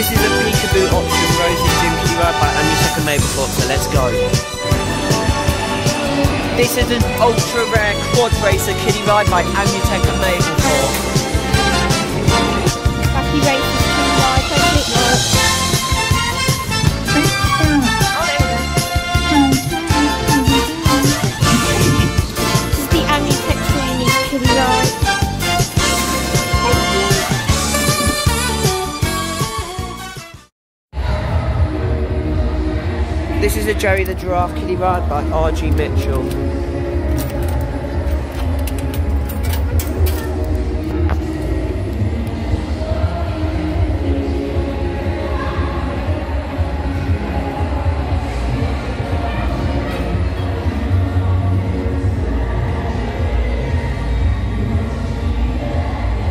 This is a peekaboo option, Rosie Dookie Ride by Anisha Kamei before, so let's go. This is an ultra rare quad racer kiddie ride by Amutech Mabel 4. This is a Jerry the Giraffe kiddie ride by R.G. Mitchell.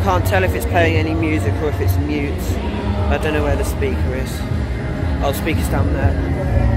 Can't tell if it's playing any music or if it's mute. I don't know where the speaker is. Oh, speaker's down there.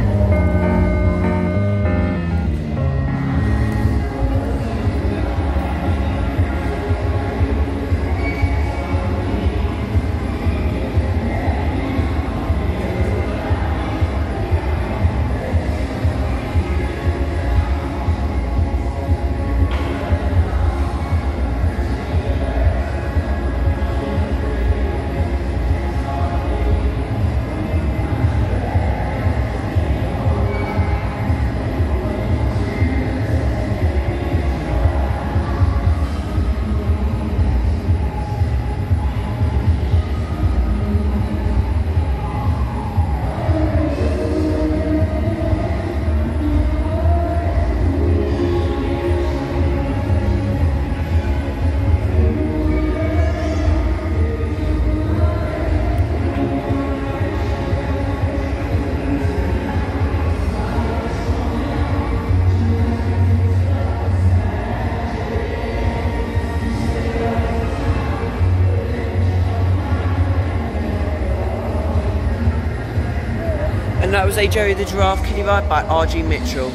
That was a Jerry the Giraffe kiddie ride by R.G. Mitchell.